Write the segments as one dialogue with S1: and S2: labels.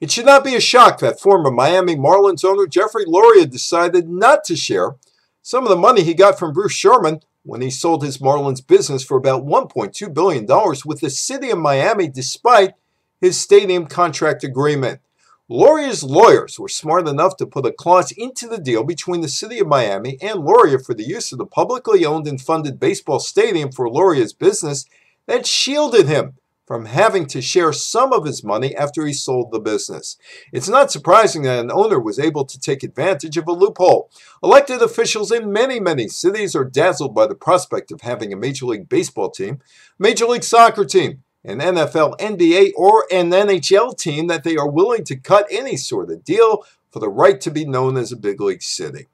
S1: It should not be a shock that former Miami Marlins owner Jeffrey Loria decided not to share some of the money he got from Bruce Sherman when he sold his Marlins business for about $1.2 billion with the city of Miami despite his stadium contract agreement. Loria's lawyers were smart enough to put a clause into the deal between the city of Miami and Loria for the use of the publicly owned and funded baseball stadium for Loria's business that shielded him from having to share some of his money after he sold the business. It's not surprising that an owner was able to take advantage of a loophole. Elected officials in many, many cities are dazzled by the prospect of having a Major League Baseball team, Major League Soccer team, an NFL, NBA, or an NHL team that they are willing to cut any sort of deal for the right to be known as a big league city.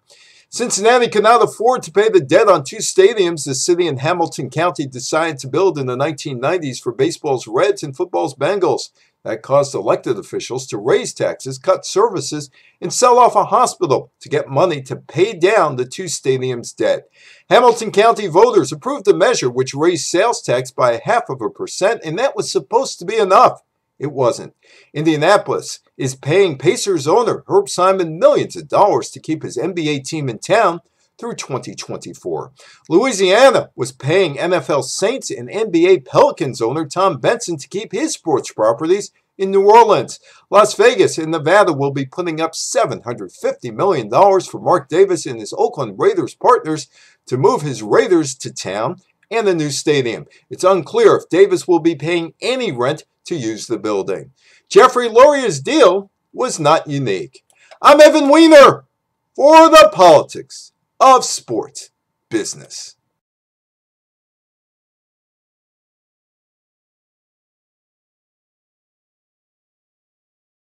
S1: Cincinnati cannot afford to pay the debt on two stadiums the city and Hamilton County decided to build in the 1990s for baseball's Reds and football's Bengals. That caused elected officials to raise taxes, cut services, and sell off a hospital to get money to pay down the two stadiums' debt. Hamilton County voters approved a measure which raised sales tax by a half of a percent, and that was supposed to be enough. It wasn't. Indianapolis is paying Pacers owner Herb Simon millions of dollars to keep his NBA team in town through 2024. Louisiana was paying NFL Saints and NBA Pelicans owner Tom Benson to keep his sports properties in New Orleans. Las Vegas and Nevada will be putting up $750 million for Mark Davis and his Oakland Raiders partners to move his Raiders to town and the new stadium. It's unclear if Davis will be paying any rent to use the building. Jeffrey Loria's deal was not unique. I'm Evan Weiner for the politics of sports business.